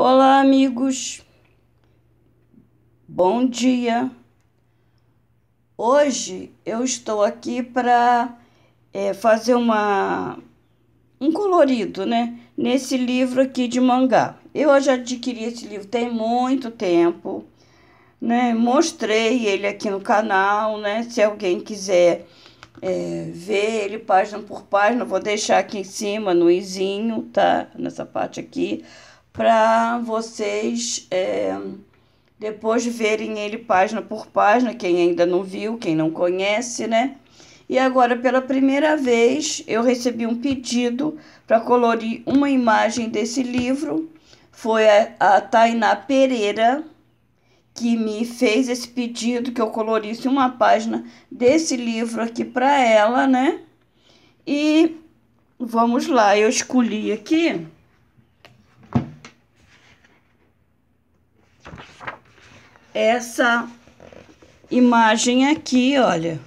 Olá, amigos. Bom dia. Hoje eu estou aqui para é, fazer uma um colorido, né? Nesse livro aqui de mangá. Eu já adquiri esse livro tem muito tempo, né? Mostrei ele aqui no canal, né? Se alguém quiser é, ver ele página por página, vou deixar aqui em cima no izinho, tá? Nessa parte aqui para vocês é, depois verem ele página por página, quem ainda não viu, quem não conhece, né? E agora, pela primeira vez, eu recebi um pedido para colorir uma imagem desse livro. Foi a, a Tainá Pereira que me fez esse pedido que eu colorisse uma página desse livro aqui para ela, né? E vamos lá, eu escolhi aqui essa imagem aqui, olha.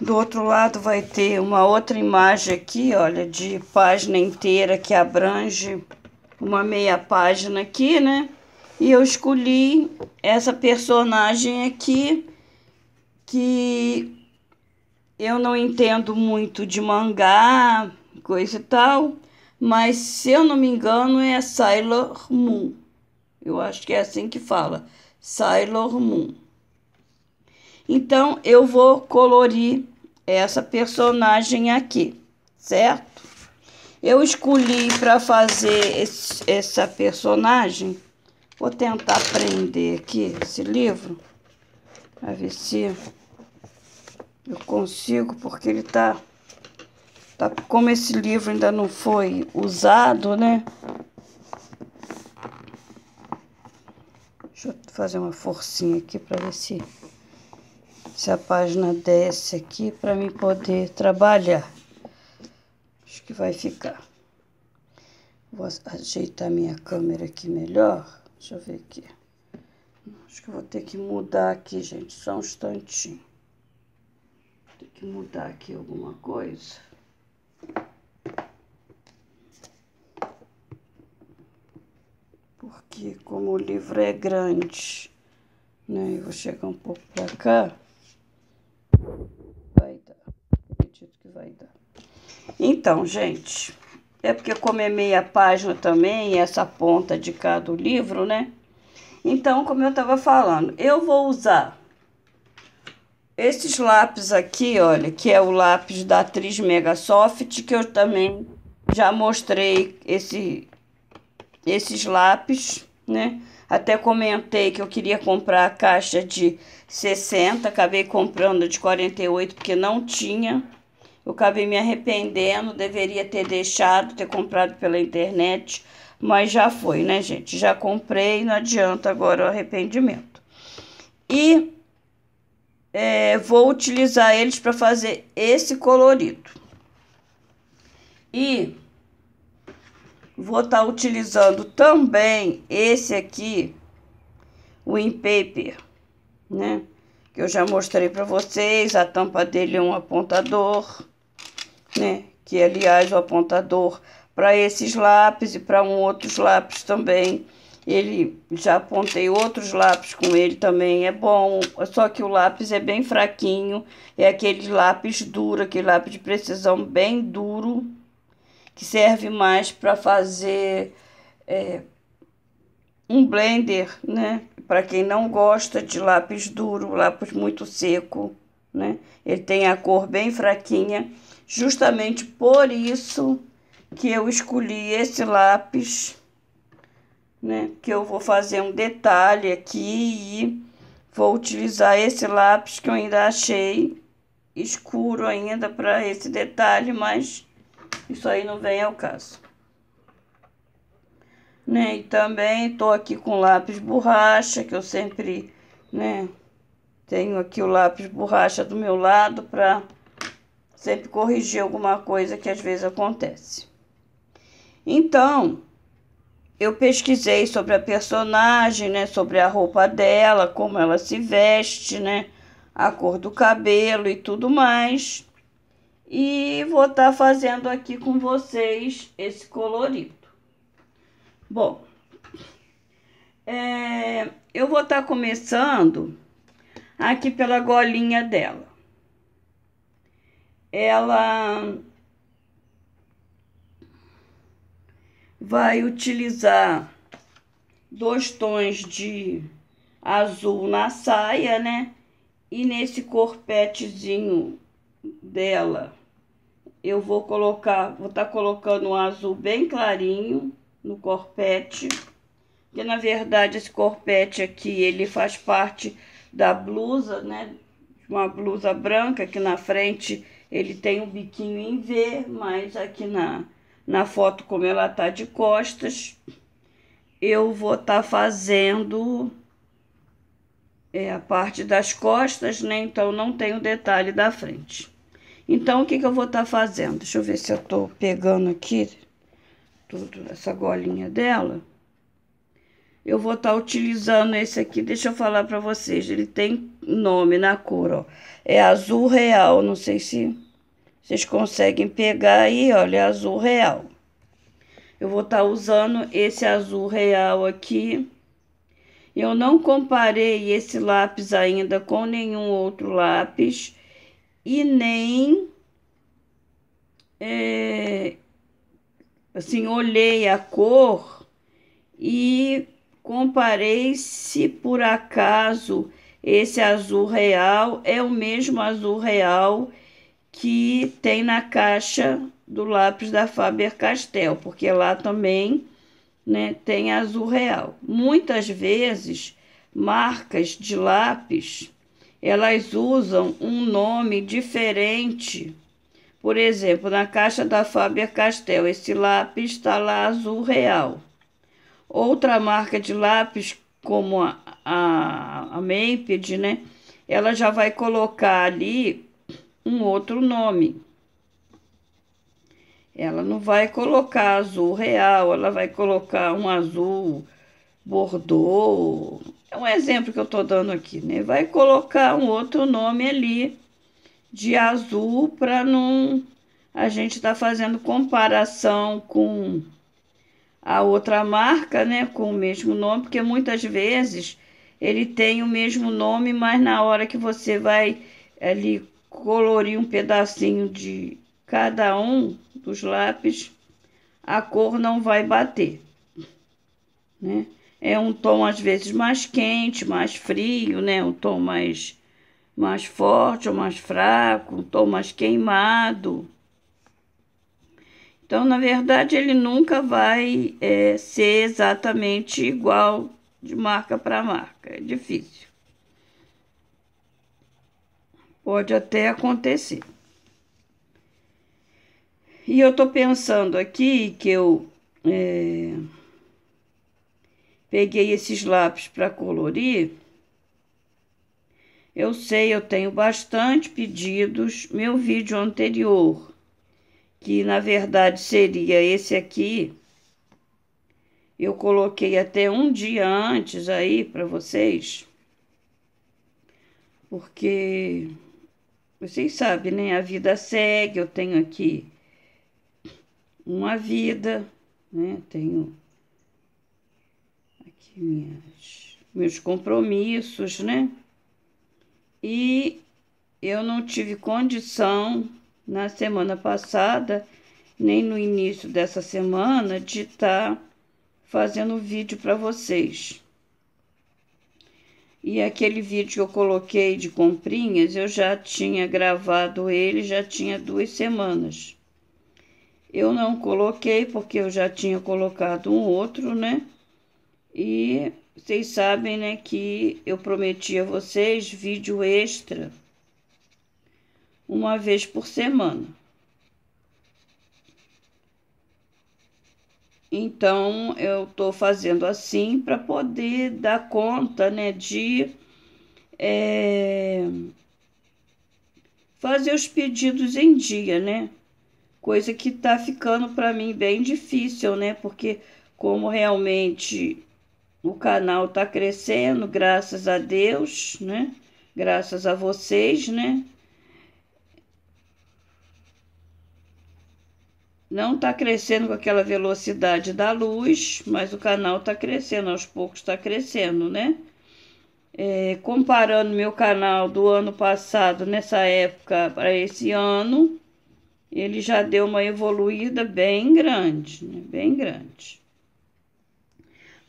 Do outro lado vai ter uma outra imagem aqui, olha, de página inteira que abrange uma meia página aqui, né? E eu escolhi essa personagem aqui que eu não entendo muito de mangá, coisa e tal, mas se eu não me engano é Sailor Moon. Eu acho que é assim que fala. Sailor Moon. Então, eu vou colorir essa personagem aqui, certo? Eu escolhi para fazer esse, essa personagem. Vou tentar prender aqui esse livro. Para ver se eu consigo, porque ele tá, tá... Como esse livro ainda não foi usado, né? Deixa eu fazer uma forcinha aqui para ver se, se a página desce aqui para mim poder trabalhar. Acho que vai ficar. Vou ajeitar minha câmera aqui melhor. Deixa eu ver aqui. Acho que vou ter que mudar aqui, gente. Só um instantinho. Tem que mudar aqui alguma coisa. Porque como o livro é grande, né? Eu vou chegar um pouco para cá. Vai dar. Acredito que vai dar. Então, gente, é porque como é meia página também, essa ponta de cada livro, né? Então, como eu estava falando, eu vou usar esses lápis aqui, olha, que é o lápis da atriz Megasoft, que eu também já mostrei esse esses lápis, né? Até comentei que eu queria comprar a caixa de 60, acabei comprando de 48 porque não tinha. Eu acabei me arrependendo, deveria ter deixado, ter comprado pela internet, mas já foi, né, gente? Já comprei, não adianta agora o arrependimento. E é, vou utilizar eles para fazer esse colorido. E Vou estar tá utilizando também esse aqui, o Paper, né? Que eu já mostrei para vocês. A tampa dele é um apontador, né? Que, aliás, o apontador para esses lápis e para um outros lápis também. Ele, já apontei outros lápis com ele também, é bom. Só que o lápis é bem fraquinho. É aquele lápis duro, aquele lápis de precisão bem duro que serve mais para fazer é, um blender, né? Para quem não gosta de lápis duro, lápis muito seco, né? Ele tem a cor bem fraquinha, justamente por isso que eu escolhi esse lápis, né? Que eu vou fazer um detalhe aqui e vou utilizar esse lápis que eu ainda achei escuro ainda para esse detalhe, mas isso aí não vem ao caso. Né? E também tô aqui com lápis borracha, que eu sempre, né, tenho aqui o lápis borracha do meu lado para sempre corrigir alguma coisa que às vezes acontece. Então, eu pesquisei sobre a personagem, né, sobre a roupa dela, como ela se veste, né, a cor do cabelo e tudo mais. E vou estar tá fazendo aqui com vocês esse colorido. Bom, é, eu vou estar tá começando aqui pela golinha dela. Ela vai utilizar dois tons de azul na saia, né? E nesse corpetezinho dela, eu vou colocar, vou estar tá colocando um azul bem clarinho no corpete. Que na verdade esse corpete aqui, ele faz parte da blusa, né? Uma blusa branca, aqui na frente ele tem um biquinho em V, mas aqui na, na foto, como ela tá de costas, eu vou estar tá fazendo é, a parte das costas, né? Então, não tem o detalhe da frente. Então, o que, que eu vou estar tá fazendo? Deixa eu ver se eu tô pegando aqui tudo, essa golinha dela eu vou estar tá utilizando esse aqui. Deixa eu falar para vocês, ele tem nome na cor, ó. É azul real, não sei se vocês conseguem pegar aí, olha, é azul real. Eu vou estar tá usando esse azul real aqui. Eu não comparei esse lápis ainda com nenhum outro lápis e nem é, assim olhei a cor e Comparei se por acaso esse azul real é o mesmo azul real que tem na caixa do lápis da Faber-Castell, porque lá também né, tem azul real. Muitas vezes, marcas de lápis, elas usam um nome diferente. Por exemplo, na caixa da Faber-Castell, esse lápis está lá azul real. Outra marca de lápis, como a, a, a Maped, né? Ela já vai colocar ali um outro nome. Ela não vai colocar azul real, ela vai colocar um azul bordô. É um exemplo que eu tô dando aqui, né? Vai colocar um outro nome ali de azul para não a gente tá fazendo comparação com a outra marca, né, com o mesmo nome, porque muitas vezes ele tem o mesmo nome, mas na hora que você vai ali colorir um pedacinho de cada um dos lápis, a cor não vai bater, né? É um tom às vezes mais quente, mais frio, né? Um tom mais mais forte ou mais fraco, um tom mais queimado. Então, na verdade, ele nunca vai é, ser exatamente igual de marca para marca. É difícil. Pode até acontecer. E eu tô pensando aqui que eu é, peguei esses lápis para colorir. Eu sei, eu tenho bastante pedidos. Meu vídeo anterior que na verdade seria esse aqui. Eu coloquei até um dia antes aí para vocês, porque vocês sabem, né? A vida segue, eu tenho aqui uma vida, né? Tenho minhas, meus compromissos, né? E eu não tive condição na semana passada, nem no início dessa semana, de estar tá fazendo vídeo para vocês. E aquele vídeo que eu coloquei de comprinhas, eu já tinha gravado ele, já tinha duas semanas. Eu não coloquei porque eu já tinha colocado um outro, né? E vocês sabem, né, que eu prometi a vocês vídeo extra uma vez por semana. Então, eu estou fazendo assim para poder dar conta, né, de é, fazer os pedidos em dia, né? Coisa que tá ficando para mim bem difícil, né? Porque como realmente o canal tá crescendo, graças a Deus, né? Graças a vocês, né? Não está crescendo com aquela velocidade da luz, mas o canal está crescendo, aos poucos está crescendo, né? É, comparando meu canal do ano passado, nessa época, para esse ano, ele já deu uma evoluída bem grande, né? bem grande.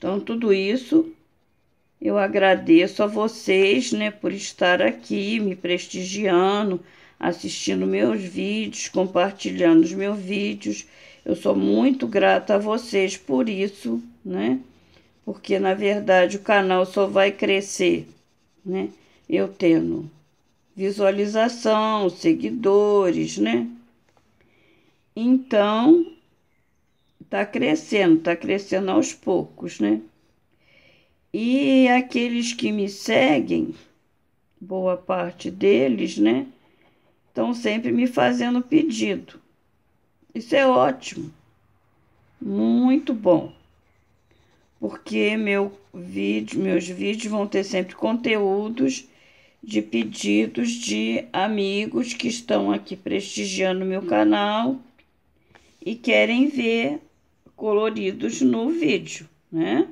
Então, tudo isso eu agradeço a vocês, né, por estar aqui me prestigiando, assistindo meus vídeos, compartilhando os meus vídeos. Eu sou muito grata a vocês por isso, né? Porque na verdade o canal só vai crescer, né? Eu tendo visualização, seguidores, né? Então, tá crescendo, tá crescendo aos poucos, né? E aqueles que me seguem, boa parte deles, né? Estão sempre me fazendo pedido. Isso é ótimo. Muito bom. Porque meu vídeo, meus vídeos vão ter sempre conteúdos de pedidos de amigos que estão aqui prestigiando meu canal e querem ver coloridos no vídeo, né?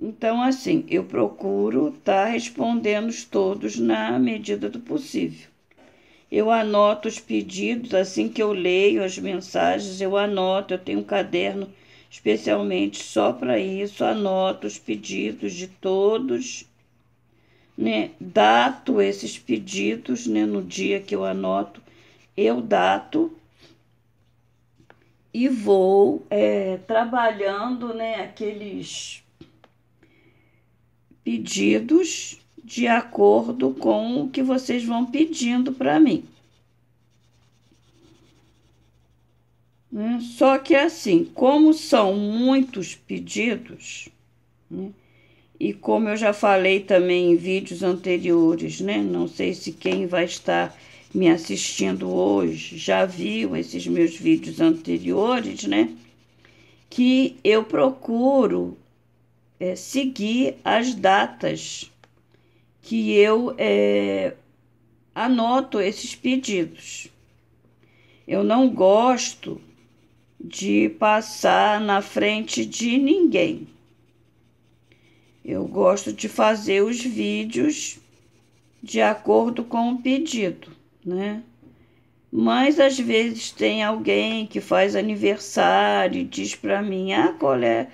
Então, assim, eu procuro estar tá respondendo todos na medida do possível. Eu anoto os pedidos, assim que eu leio as mensagens, eu anoto, eu tenho um caderno especialmente só para isso, anoto os pedidos de todos, né? Dato esses pedidos, né? No dia que eu anoto, eu dato e vou é, trabalhando, né? Aqueles pedidos de acordo com o que vocês vão pedindo para mim. Né? Só que assim, como são muitos pedidos, né? e como eu já falei também em vídeos anteriores, né? Não sei se quem vai estar me assistindo hoje já viu esses meus vídeos anteriores, né? Que eu procuro é, seguir as datas que eu é, anoto esses pedidos. Eu não gosto de passar na frente de ninguém. Eu gosto de fazer os vídeos de acordo com o pedido, né? Mas às vezes tem alguém que faz aniversário e diz para mim: "Ah, colé,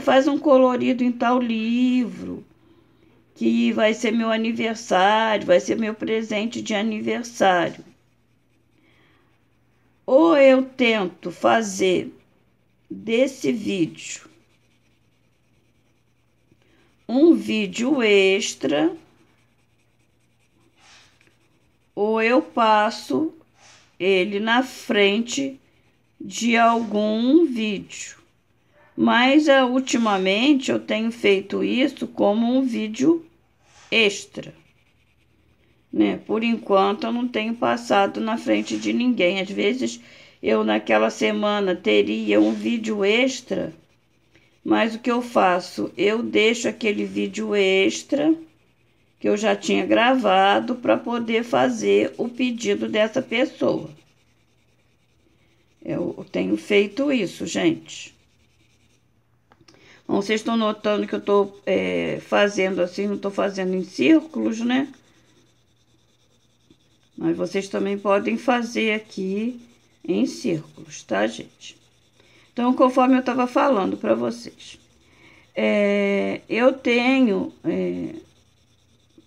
faz um colorido em tal livro" que vai ser meu aniversário, vai ser meu presente de aniversário. Ou eu tento fazer desse vídeo um vídeo extra, ou eu passo ele na frente de algum vídeo. Mas uh, ultimamente eu tenho feito isso como um vídeo extra. Né? Por enquanto eu não tenho passado na frente de ninguém. Às vezes eu naquela semana teria um vídeo extra, mas o que eu faço? Eu deixo aquele vídeo extra que eu já tinha gravado para poder fazer o pedido dessa pessoa. Eu tenho feito isso, gente. Bom, vocês estão notando que eu estou é, fazendo assim, não estou fazendo em círculos, né? Mas vocês também podem fazer aqui em círculos, tá, gente? Então, conforme eu estava falando para vocês, é, eu tenho é,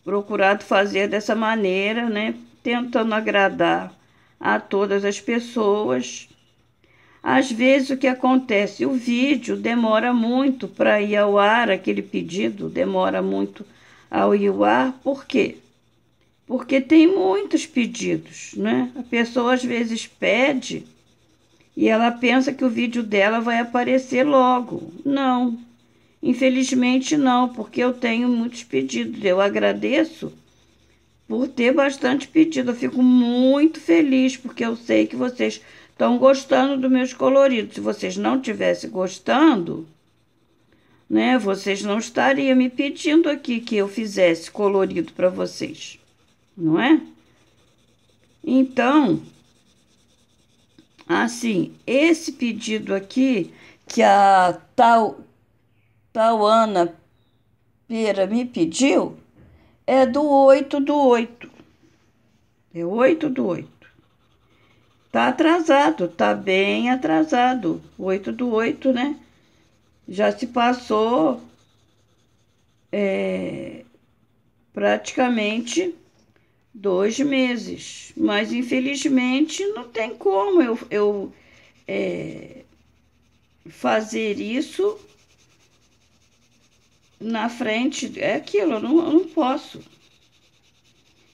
procurado fazer dessa maneira, né? Tentando agradar a todas as pessoas, às vezes o que acontece? O vídeo demora muito para ir ao ar, aquele pedido demora muito ao ir ao ar, por quê? Porque tem muitos pedidos, né? A pessoa às vezes pede e ela pensa que o vídeo dela vai aparecer logo. Não, infelizmente não, porque eu tenho muitos pedidos. Eu agradeço por ter bastante pedido. Eu fico muito feliz porque eu sei que vocês estão gostando dos meus coloridos. Se vocês não estivessem gostando, né, vocês não estariam me pedindo aqui que eu fizesse colorido para vocês, não é? Então, Assim, esse pedido aqui que a tal, tal Ana Pera me pediu é do 8 do 8. É 8 do 8. Tá atrasado, tá bem atrasado. 8 do 8, né? Já se passou é, praticamente dois meses. Mas infelizmente não tem como eu, eu é, fazer isso na frente. É aquilo, eu não, eu não posso.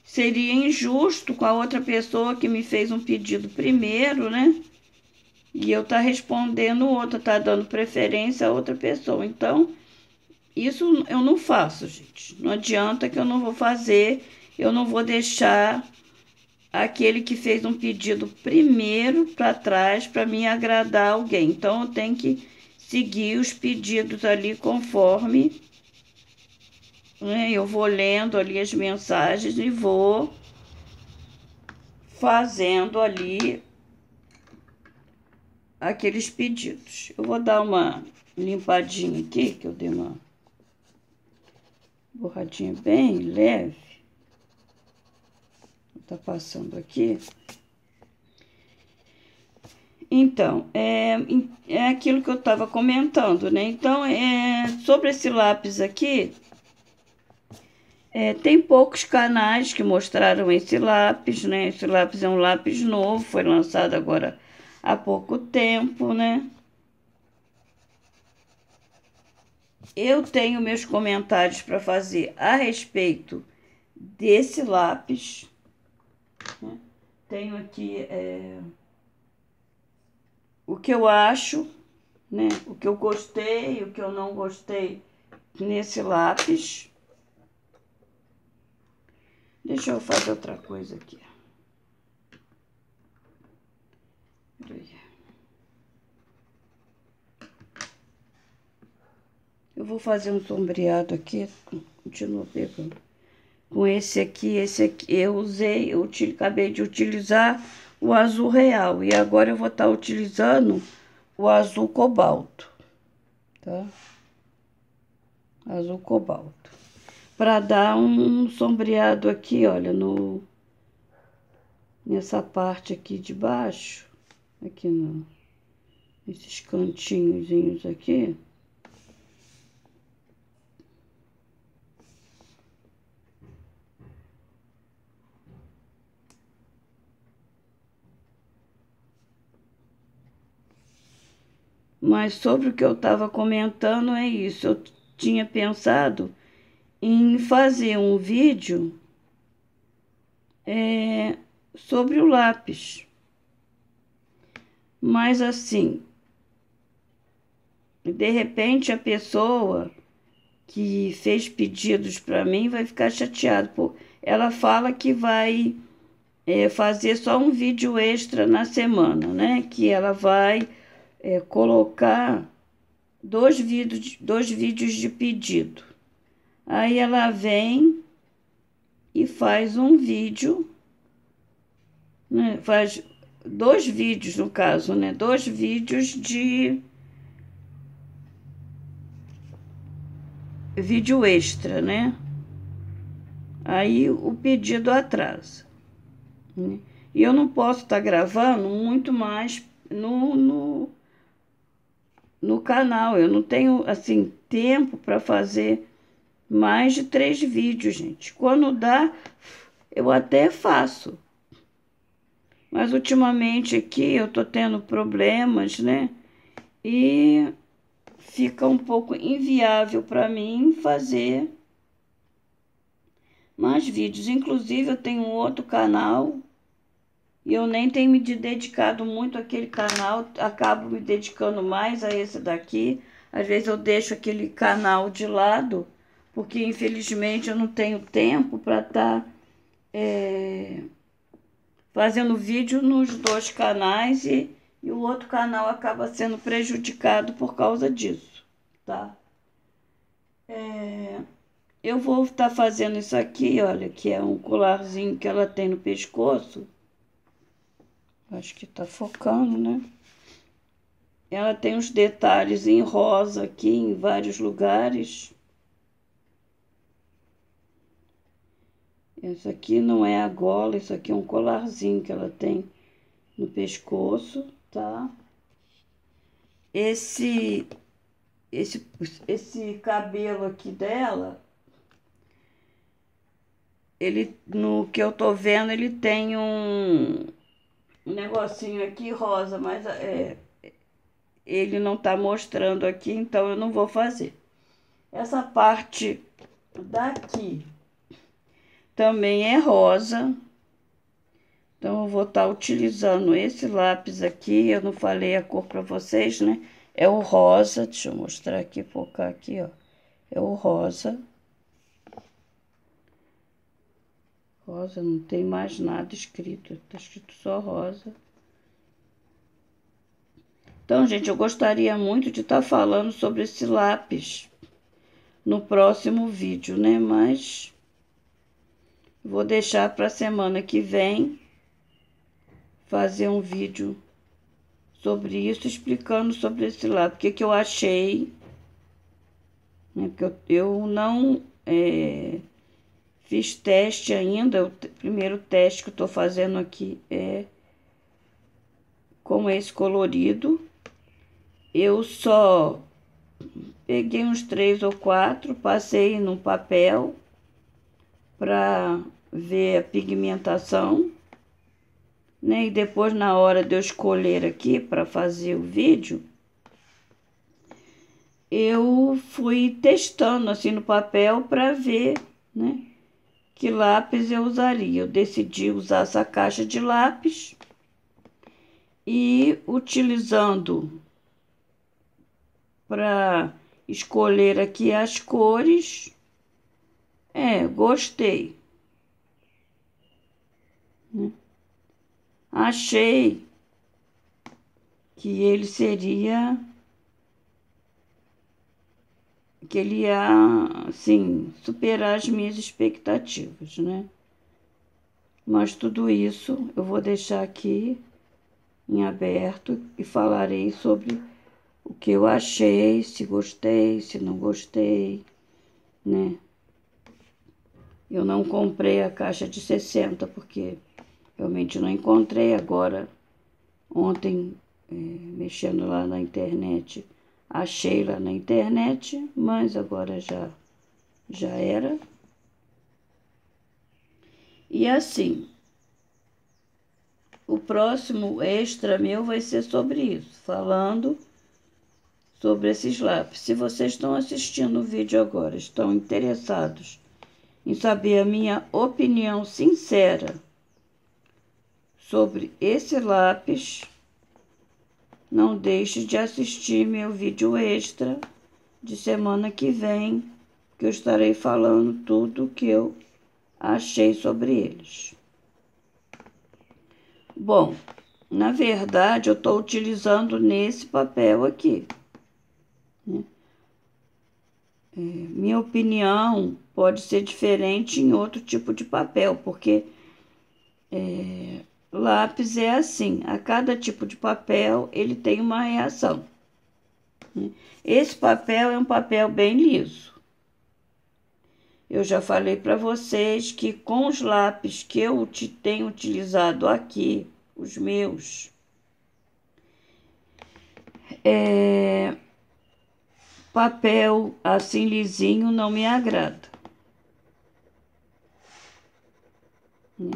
Seria injusto com a outra pessoa que me fez um pedido primeiro, né? E eu tá respondendo outra, tá dando preferência a outra pessoa. Então, isso eu não faço, gente. Não adianta que eu não vou fazer, eu não vou deixar aquele que fez um pedido primeiro para trás para me agradar alguém. Então, eu tenho que seguir os pedidos ali conforme né? Eu vou lendo ali as mensagens e vou fazendo ali aqueles pedidos. Eu vou dar uma limpadinha aqui, que eu dei uma borradinha bem leve. Tá passando aqui. Então, é, é aquilo que eu estava comentando, né? Então, é, sobre esse lápis aqui, é, tem poucos canais que mostraram esse lápis, né? Esse lápis é um lápis novo, foi lançado agora há pouco tempo, né? Eu tenho meus comentários para fazer a respeito desse lápis. Né? Tenho aqui é, o que eu acho, né? O que eu gostei, o que eu não gostei nesse lápis. Deixa eu fazer outra coisa aqui. Eu vou fazer um sombreado aqui, continua pegando. Com esse aqui, esse aqui, eu usei, eu acabei de utilizar o azul real. E agora eu vou estar tá utilizando o azul cobalto, tá? Azul cobalto para dar um sombreado aqui, olha, no nessa parte aqui de baixo, aqui no esses cantinhos aqui. Mas sobre o que eu estava comentando é isso. Eu tinha pensado em fazer um vídeo é, sobre o lápis. Mas assim, de repente a pessoa que fez pedidos para mim vai ficar chateada. Ela fala que vai é, fazer só um vídeo extra na semana, né? Que ela vai é, colocar dois vídeos, dois vídeos de pedido. Aí ela vem e faz um vídeo, né? Faz dois vídeos no caso, né? Dois vídeos de vídeo extra, né? Aí o pedido atrasa. Né? E eu não posso estar tá gravando muito mais no, no, no canal. Eu não tenho, assim, tempo para fazer mais de três vídeos, gente. Quando dá, eu até faço. Mas ultimamente aqui eu tô tendo problemas, né? E fica um pouco inviável para mim fazer mais vídeos. Inclusive, eu tenho um outro canal e eu nem tenho me dedicado muito àquele canal, acabo me dedicando mais a esse daqui. Às vezes eu deixo aquele canal de lado porque infelizmente eu não tenho tempo para estar tá, é, fazendo vídeo nos dois canais e, e o outro canal acaba sendo prejudicado por causa disso, tá? É, eu vou estar tá fazendo isso aqui, olha, que é um colarzinho que ela tem no pescoço. Acho que tá focando, né? Ela tem uns detalhes em rosa aqui em vários lugares. Essa aqui não é a gola, isso aqui é um colarzinho que ela tem no pescoço, tá? Esse esse esse cabelo aqui dela ele no que eu tô vendo, ele tem um, um negocinho aqui rosa, mas é, ele não tá mostrando aqui, então eu não vou fazer. Essa parte daqui também é rosa. Então, eu vou estar tá utilizando esse lápis aqui. Eu não falei a cor para vocês, né? É o rosa. Deixa eu mostrar aqui, focar aqui, ó. É o rosa. Rosa, não tem mais nada escrito. Tá escrito só rosa. Então, gente, eu gostaria muito de estar tá falando sobre esse lápis no próximo vídeo, né? Mas Vou deixar para semana que vem fazer um vídeo sobre isso, explicando sobre esse lado, o que, que eu achei. Né? Porque eu, eu não é, fiz teste ainda, o primeiro teste que eu tô fazendo aqui é com esse colorido. Eu só peguei uns três ou quatro, passei no papel para ver a pigmentação, né? E depois na hora de eu escolher aqui para fazer o vídeo, eu fui testando assim no papel para ver, né? Que lápis eu usaria. Eu decidi usar essa caixa de lápis e utilizando para escolher aqui as cores. É, gostei. Achei que ele seria que ele ia, assim, superar as minhas expectativas, né? Mas tudo isso eu vou deixar aqui em aberto e falarei sobre o que eu achei, se gostei, se não gostei, né? Eu não comprei a caixa de 60 porque Realmente não encontrei agora. Ontem, é, mexendo lá na internet, achei lá na internet, mas agora já, já era. E assim, o próximo extra meu vai ser sobre isso, falando sobre esses lápis. Se vocês estão assistindo o vídeo agora, estão interessados em saber a minha opinião sincera sobre esse lápis, não deixe de assistir meu vídeo extra de semana que vem, que eu estarei falando tudo o que eu achei sobre eles. Bom, na verdade, eu estou utilizando nesse papel aqui. Né? É, minha opinião pode ser diferente em outro tipo de papel, porque é, Lápis é assim, a cada tipo de papel ele tem uma reação. Né? Esse papel é um papel bem liso. Eu já falei para vocês que com os lápis que eu tenho utilizado aqui, os meus, é, papel assim lisinho não me agrada. Né?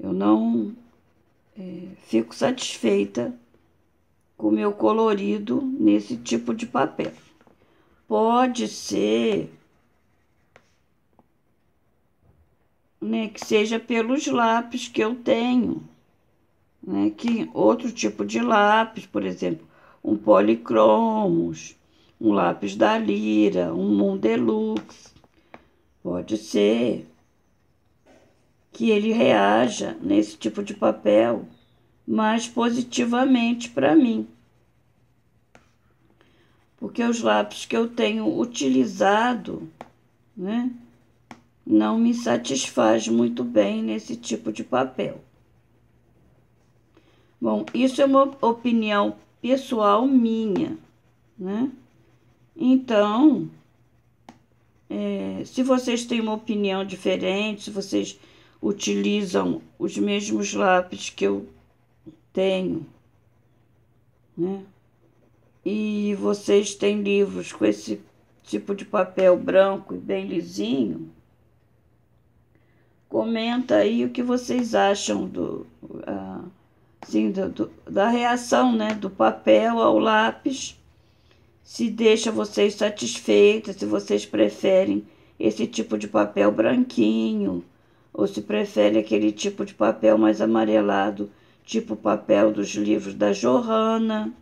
Eu não é, fico satisfeita com o meu colorido nesse tipo de papel. Pode ser né, que seja pelos lápis que eu tenho, né, que outro tipo de lápis, por exemplo, um policromos, um lápis da Lira, um Mondelux, pode ser que ele reaja nesse tipo de papel mais positivamente para mim. Porque os lápis que eu tenho utilizado, né, não me satisfaz muito bem nesse tipo de papel. Bom, isso é uma opinião pessoal minha, né? Então, é, se vocês têm uma opinião diferente, se vocês utilizam os mesmos lápis que eu tenho, né? E vocês têm livros com esse tipo de papel branco e bem lisinho, comenta aí o que vocês acham do, assim, do, do, da reação né, do papel ao lápis, se deixa vocês satisfeitos, se vocês preferem esse tipo de papel branquinho, ou se prefere aquele tipo de papel mais amarelado, tipo papel dos livros da Johanna,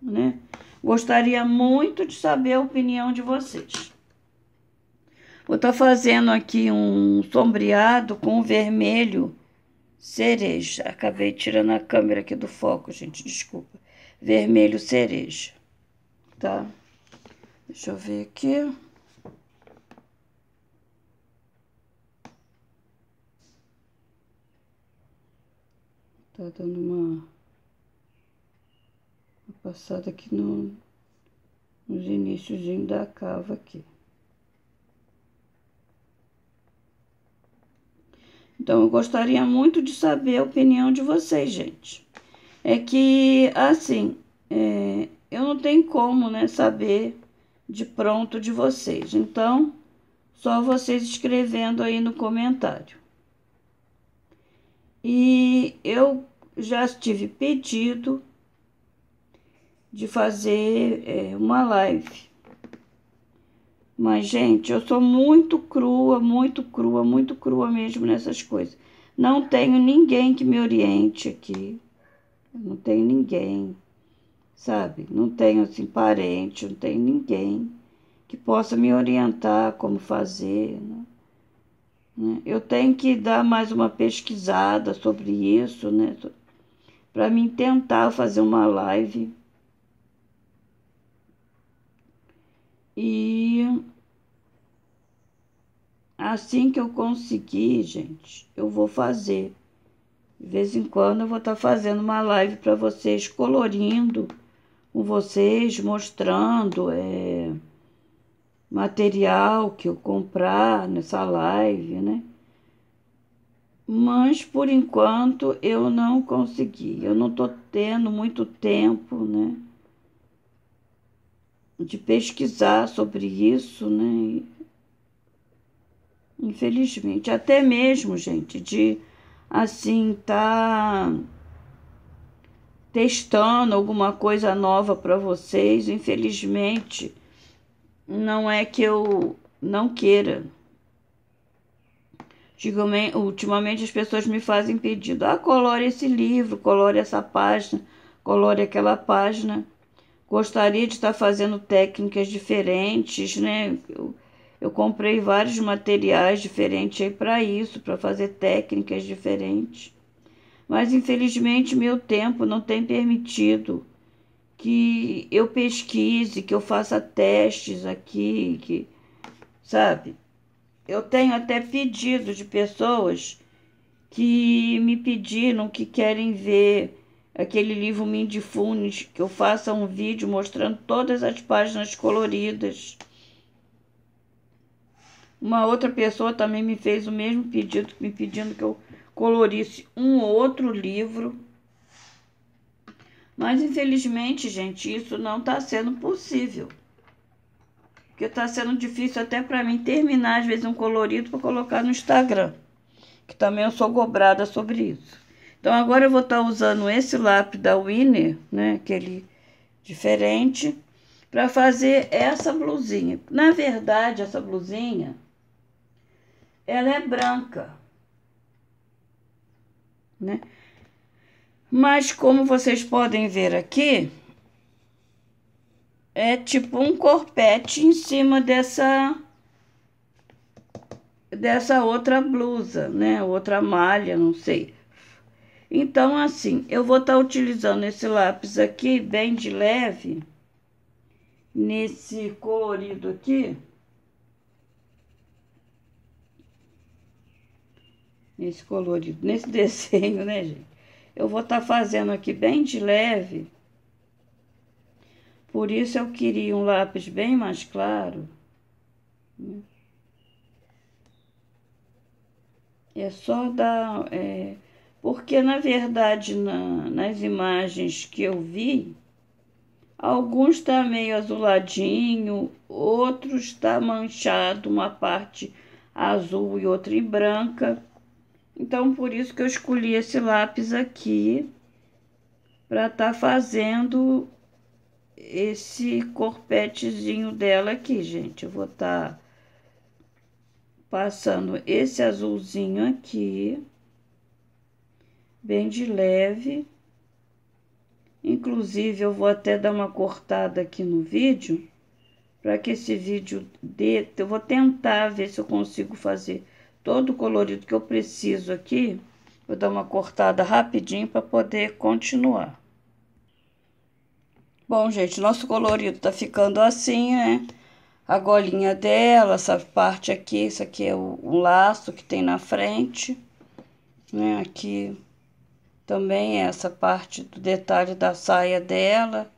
né? Gostaria muito de saber a opinião de vocês. Vou estar tá fazendo aqui um sombreado com vermelho cereja. Acabei tirando a câmera aqui do foco, gente, desculpa. Vermelho cereja, tá? Deixa eu ver aqui. Tá dando uma passada aqui no, nos inícios da cava aqui. Então, eu gostaria muito de saber a opinião de vocês, gente. É que, assim, é, eu não tenho como, né, saber de pronto de vocês. Então, só vocês escrevendo aí no comentário. E eu já tive pedido de fazer é, uma live. Mas, gente, eu sou muito crua, muito crua, muito crua mesmo nessas coisas. Não tenho ninguém que me oriente aqui. não tenho ninguém, sabe? Não tenho, assim, parente, não tenho ninguém que possa me orientar como fazer, né? Eu tenho que dar mais uma pesquisada sobre isso, né? Para mim tentar fazer uma live E assim que eu conseguir, gente, eu vou fazer. De vez em quando eu vou estar tá fazendo uma live para vocês, colorindo com vocês, mostrando é, material que eu comprar nessa live, né? Mas por enquanto eu não consegui, eu não tô tendo muito tempo, né? de pesquisar sobre isso, né? Infelizmente, até mesmo, gente, de assim tá testando alguma coisa nova para vocês, infelizmente, não é que eu não queira. Ultimamente as pessoas me fazem pedido, ah, colore esse livro, colore essa página, colore aquela página. Gostaria de estar fazendo técnicas diferentes, né? Eu, eu comprei vários materiais diferentes aí para isso, para fazer técnicas diferentes. Mas infelizmente meu tempo não tem permitido que eu pesquise, que eu faça testes aqui, que sabe? Eu tenho até pedido de pessoas que me pediram que querem ver aquele livro Mindifunes, que eu faça um vídeo mostrando todas as páginas coloridas. Uma outra pessoa também me fez o mesmo pedido, me pedindo que eu colorisse um outro livro. Mas infelizmente, gente, isso não está sendo possível. Porque está sendo difícil até para mim terminar, às vezes, um colorido para colocar no Instagram. Que também eu sou cobrada sobre isso. Então, agora eu vou estar tá usando esse lápis da Winner, né? Aquele diferente, para fazer essa blusinha. Na verdade, essa blusinha, ela é branca, né? Mas como vocês podem ver aqui, é tipo um corpete em cima dessa dessa outra blusa, né? Outra malha, não sei. Então, assim, eu vou estar tá utilizando esse lápis aqui, bem de leve, nesse colorido aqui. Nesse colorido, nesse desenho, né, gente? eu vou estar tá fazendo aqui bem de leve. Por isso eu queria um lápis bem mais claro. Né? É só dar... É, porque, na verdade, na, nas imagens que eu vi, alguns está meio azuladinho, outros está manchado, uma parte azul e outra em branca. Então, por isso que eu escolhi esse lápis aqui, para estar tá fazendo esse corpetezinho dela aqui, gente. Eu vou estar tá passando esse azulzinho aqui, bem de leve. Inclusive, eu vou até dar uma cortada aqui no vídeo, para que esse vídeo dê... Eu vou tentar ver se eu consigo fazer todo o colorido que eu preciso aqui. Vou dar uma cortada rapidinho para poder continuar. Bom, gente, nosso colorido tá ficando assim, né? A golinha dela, essa parte aqui, isso aqui é o, o laço que tem na frente, né? Aqui também é essa parte do detalhe da saia dela.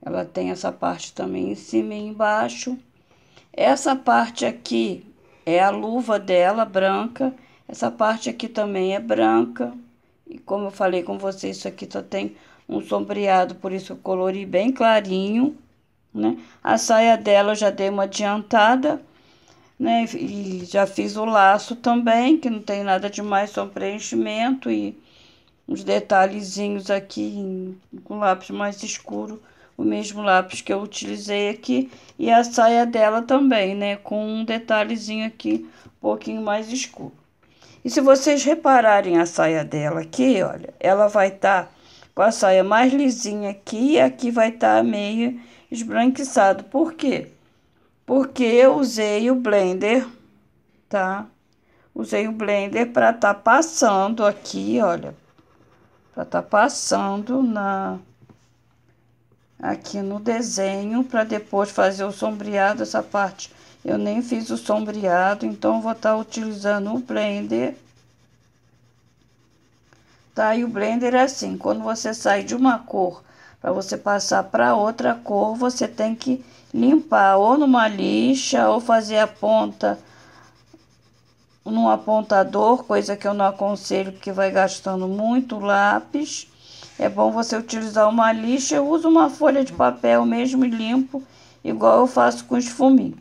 Ela tem essa parte também em cima e embaixo. Essa parte aqui é a luva dela, branca. Essa parte aqui também é branca. E como eu falei com vocês, isso aqui só tem um sombreado, por isso eu colori bem clarinho, né? A saia dela eu já dei uma adiantada, né? E já fiz o laço também, que não tem nada demais, só um preenchimento e uns detalhezinhos aqui com lápis mais escuro, o mesmo lápis que eu utilizei aqui, e a saia dela também, né, com um detalhezinho aqui um pouquinho mais escuro. E se vocês repararem a saia dela aqui, olha, ela vai estar tá a saia mais lisinha aqui, e aqui vai estar tá meio esbranquiçado. Por quê? Porque eu usei o blender, tá? Usei o blender para tá passando aqui, olha, para tá passando na aqui no desenho para depois fazer o sombreado essa parte. Eu nem fiz o sombreado, então vou estar tá utilizando o blender. Tá? E o blender é assim, quando você sai de uma cor para você passar para outra cor, você tem que limpar ou numa lixa ou fazer a ponta num apontador, coisa que eu não aconselho porque vai gastando muito lápis. É bom você utilizar uma lixa, eu uso uma folha de papel mesmo e limpo, igual eu faço com esfuminho.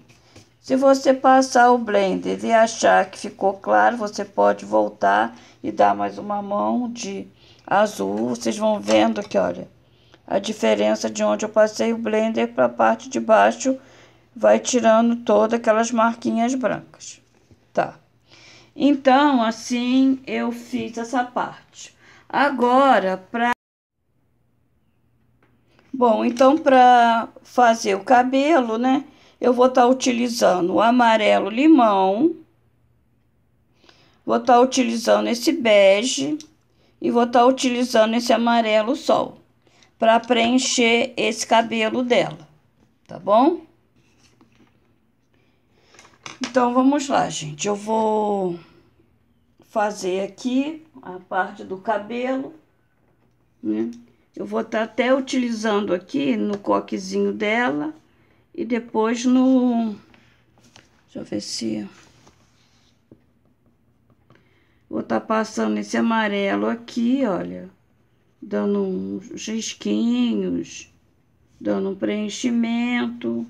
Se você passar o blender e achar que ficou claro, você pode voltar e dar mais uma mão de azul. Vocês vão vendo que, olha, a diferença de onde eu passei o blender para a parte de baixo vai tirando todas aquelas marquinhas brancas. Tá. Então, assim, eu fiz essa parte. Agora, para... Bom, então, para fazer o cabelo, né? Eu vou estar tá utilizando o amarelo limão. Vou estar tá utilizando esse bege. E vou estar tá utilizando esse amarelo sol. Para preencher esse cabelo dela. Tá bom? Então, vamos lá, gente. Eu vou fazer aqui a parte do cabelo, né? Eu vou estar tá até utilizando aqui no coquezinho dela e depois no... Deixa eu ver se... Vou tá passando esse amarelo aqui, olha, dando uns risquinhos, dando um preenchimento.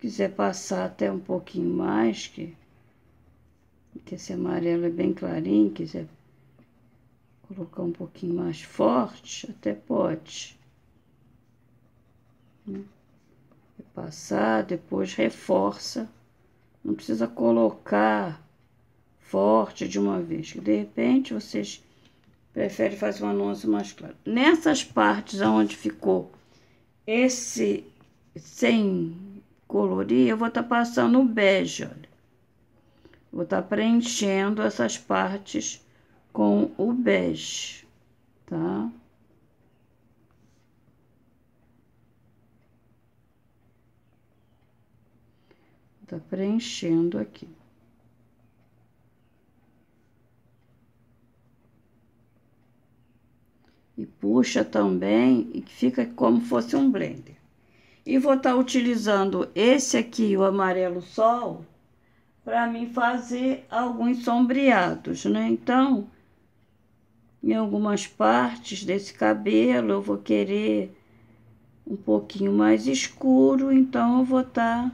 Quiser passar até um pouquinho mais, que, que esse amarelo é bem clarinho, quiser colocar um pouquinho mais forte, até pode. Né? Passar, depois reforça. Não precisa colocar forte de uma vez, que de repente vocês preferem fazer uma nuance mais clara. Nessas partes onde ficou esse sem colorir, eu vou estar tá passando o bege, olha. Vou estar tá preenchendo essas partes com o bege, tá? Tá preenchendo aqui. E puxa também e fica como fosse um blender. E vou estar tá utilizando esse aqui, o amarelo sol, para mim fazer alguns sombreados, né? Então, em algumas partes desse cabelo eu vou querer um pouquinho mais escuro, então eu vou estar tá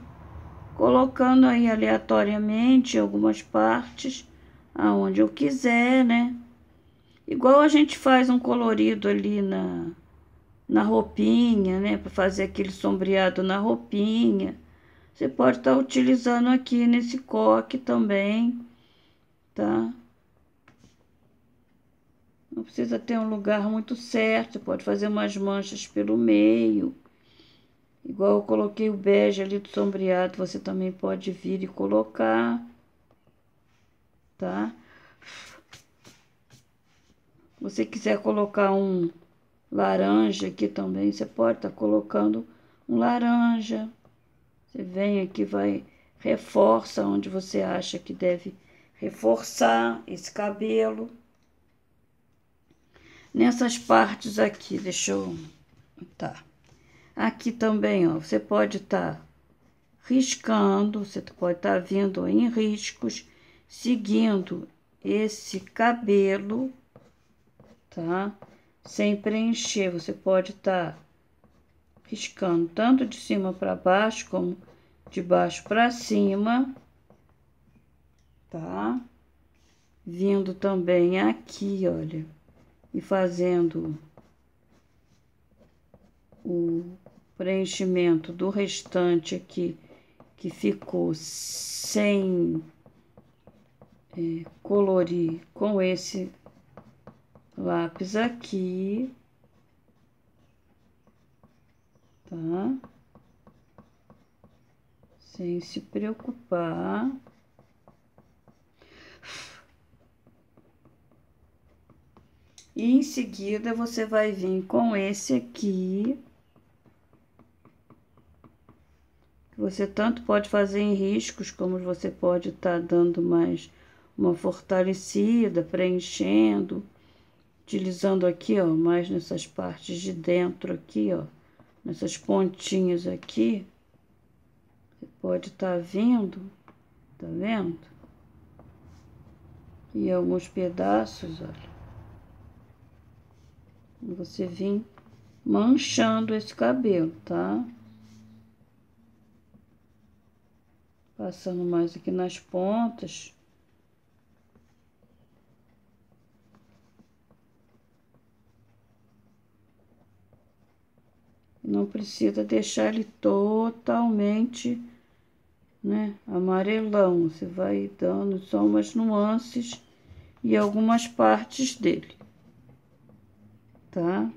colocando aí aleatoriamente algumas partes aonde eu quiser, né? Igual a gente faz um colorido ali na, na roupinha, né? Para fazer aquele sombreado na roupinha. Você pode estar tá utilizando aqui nesse coque também, tá? Não precisa ter um lugar muito certo, você pode fazer umas manchas pelo meio. Igual eu coloquei o bege ali do sombreado, você também pode vir e colocar, tá? Se você quiser colocar um laranja aqui também, você pode estar tá colocando um laranja. Você vem aqui, vai, reforça onde você acha que deve reforçar esse cabelo nessas partes aqui, deixa eu... Tá. Aqui também, ó, você pode estar tá riscando, você pode estar tá vindo em riscos, seguindo esse cabelo, tá? Sem preencher, você pode estar tá riscando tanto de cima para baixo, como de baixo para cima, tá? Vindo também aqui, olha e fazendo o preenchimento do restante aqui que ficou sem é, colorir com esse lápis aqui, tá? Sem se preocupar. E em seguida, você vai vir com esse aqui. Você tanto pode fazer em riscos, como você pode estar tá dando mais uma fortalecida, preenchendo, utilizando aqui, ó, mais nessas partes de dentro aqui, ó, nessas pontinhas aqui. Você pode estar tá vindo, tá vendo? E alguns pedaços, olha você vir manchando esse cabelo, tá? Passando mais aqui nas pontas. Não precisa deixar ele totalmente, né, amarelão. Você vai dando só umas nuances e algumas partes dele tá?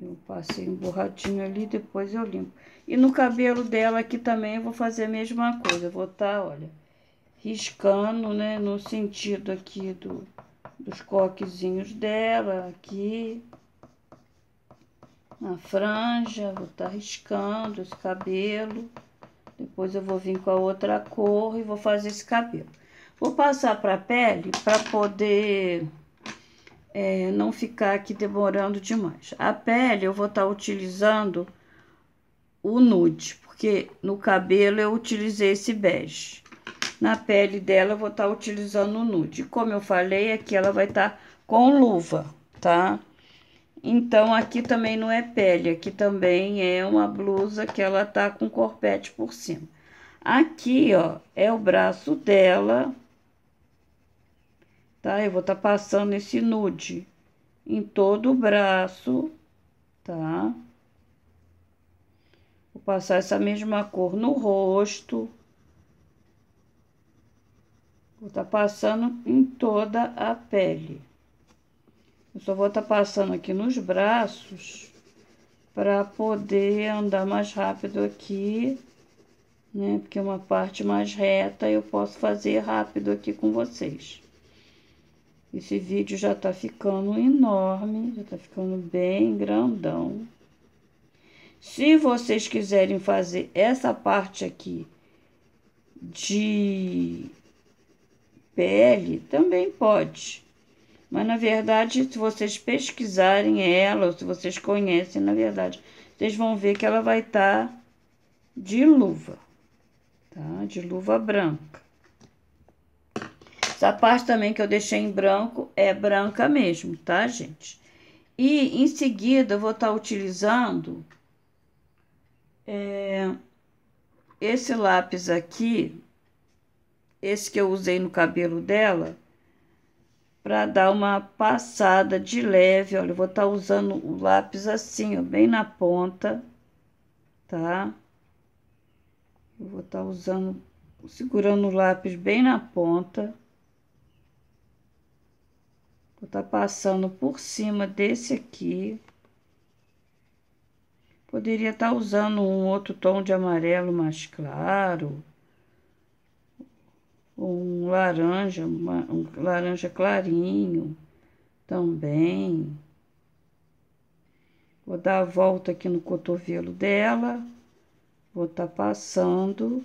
Eu passei um borradinho ali, depois eu limpo. E no cabelo dela aqui também eu vou fazer a mesma coisa. Eu vou tá, olha, riscando, né, no sentido aqui do, dos coquezinhos dela, aqui. Na franja, vou estar tá riscando esse cabelo. Depois eu vou vir com a outra cor e vou fazer esse cabelo. Vou passar para a pele para poder é, não ficar aqui demorando demais. A pele eu vou estar tá utilizando o nude, porque no cabelo eu utilizei esse bege. Na pele dela eu vou estar tá utilizando o nude. Como eu falei, aqui ela vai estar tá com luva, tá? Então, aqui também não é pele, aqui também é uma blusa que ela tá com corpete por cima. Aqui, ó, é o braço dela, tá? Eu vou tá passando esse nude em todo o braço, tá? Vou passar essa mesma cor no rosto. Vou tá passando em toda a pele. Eu só vou estar tá passando aqui nos braços para poder andar mais rápido aqui, né? Porque uma parte mais reta eu posso fazer rápido aqui com vocês. Esse vídeo já tá ficando enorme, já tá ficando bem grandão. Se vocês quiserem fazer essa parte aqui de pele, também pode. Mas na verdade, se vocês pesquisarem ela, ou se vocês conhecem, na verdade, vocês vão ver que ela vai estar tá de luva, tá? De luva branca. Essa parte também que eu deixei em branco é branca mesmo, tá, gente? E em seguida eu vou estar tá utilizando é, esse lápis aqui, esse que eu usei no cabelo dela, para dar uma passada de leve. Olha, eu vou estar tá usando o lápis assim, ó, bem na ponta, tá? Eu vou estar tá usando, segurando o lápis bem na ponta. Vou estar tá passando por cima desse aqui. Poderia estar tá usando um outro tom de amarelo mais claro um laranja, uma, um laranja clarinho também. Vou dar a volta aqui no cotovelo dela, vou estar tá passando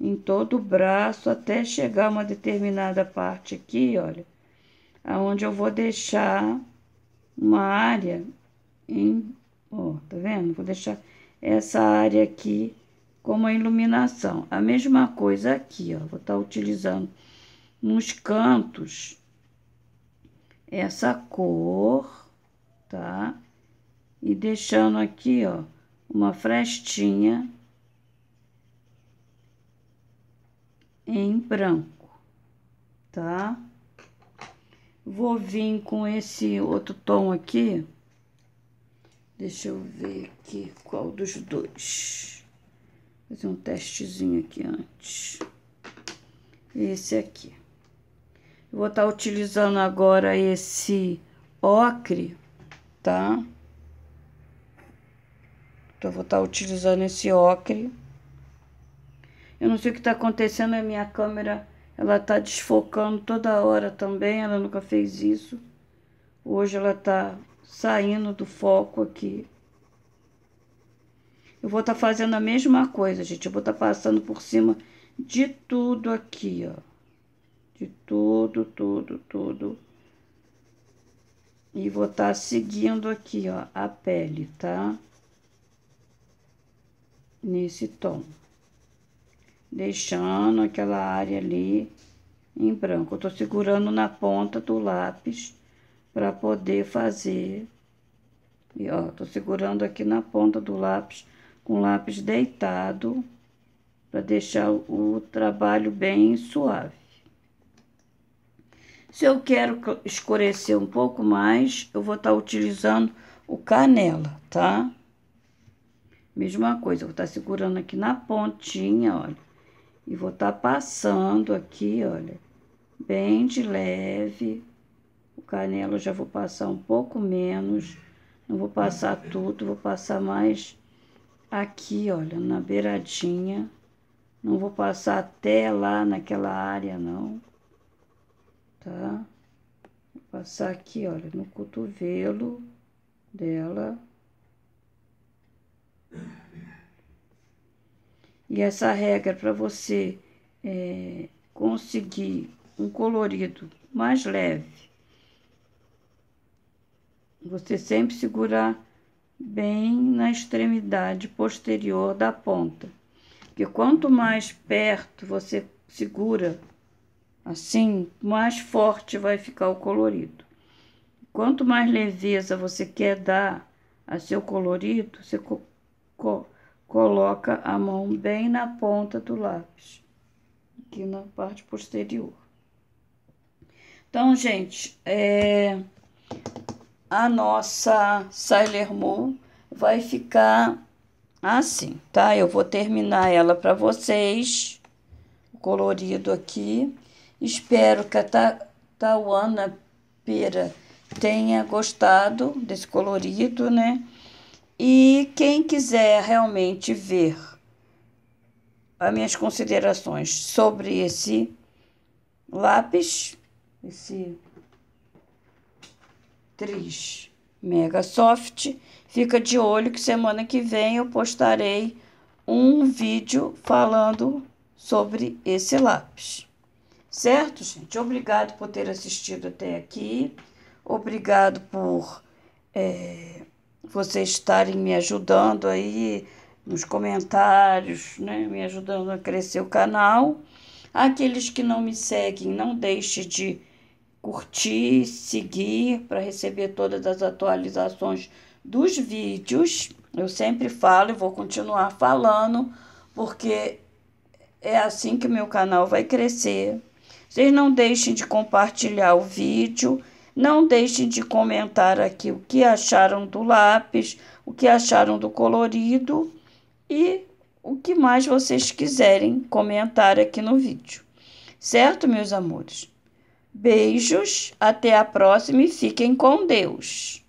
em todo o braço até chegar uma determinada parte aqui, olha, aonde eu vou deixar uma área em, ó, tá vendo? Vou deixar essa área aqui como a iluminação. A mesma coisa aqui, ó, vou estar tá utilizando nos cantos essa cor, tá? E deixando aqui, ó, uma frestinha em branco, tá? Vou vir com esse outro tom aqui. Deixa eu ver aqui qual dos dois fazer um testezinho aqui antes. Esse aqui. Eu vou estar tá utilizando agora esse ocre, tá? Então, eu vou estar tá utilizando esse ocre. Eu não sei o que está acontecendo, a minha câmera, ela tá desfocando toda hora também, ela nunca fez isso. Hoje ela tá saindo do foco aqui. Eu vou estar tá fazendo a mesma coisa, gente. Eu vou estar tá passando por cima de tudo aqui, ó. De tudo, tudo, tudo. E vou estar tá seguindo aqui, ó, a pele, tá? Nesse tom. Deixando aquela área ali em branco. Eu tô segurando na ponta do lápis para poder fazer. E, ó, tô segurando aqui na ponta do lápis com lápis deitado para deixar o trabalho bem suave. Se eu quero escurecer um pouco mais, eu vou estar tá utilizando o canela, tá? Mesma coisa, eu vou estar tá segurando aqui na pontinha, olha. E vou estar tá passando aqui, olha, bem de leve. O canela eu já vou passar um pouco menos. Não vou passar tudo, vou passar mais aqui, olha, na beiradinha. Não vou passar até lá naquela área, não. Tá? Vou passar aqui, olha, no cotovelo dela. E essa regra para você é, conseguir um colorido mais leve, você sempre segurar bem na extremidade posterior da ponta. Porque quanto mais perto você segura, assim, mais forte vai ficar o colorido. Quanto mais leveza você quer dar a seu colorido, você co co coloca a mão bem na ponta do lápis, aqui na parte posterior. Então, gente, é, a nossa Sailor Moon vai ficar assim, tá? Eu vou terminar ela para vocês, o colorido aqui. Espero que a Ta Tauana Pera tenha gostado desse colorido, né? E quem quiser realmente ver as minhas considerações sobre esse lápis, esse atriz Mega Soft. Fica de olho que semana que vem eu postarei um vídeo falando sobre esse lápis. Certo, gente? Obrigado por ter assistido até aqui. Obrigado por é, vocês estarem me ajudando aí nos comentários, né? Me ajudando a crescer o canal. Aqueles que não me seguem, não deixe de curtir, seguir para receber todas as atualizações dos vídeos. Eu sempre falo e vou continuar falando, porque é assim que meu canal vai crescer. Vocês não deixem de compartilhar o vídeo, não deixem de comentar aqui o que acharam do lápis, o que acharam do colorido e o que mais vocês quiserem comentar aqui no vídeo. Certo, meus amores? Beijos, até a próxima e fiquem com Deus.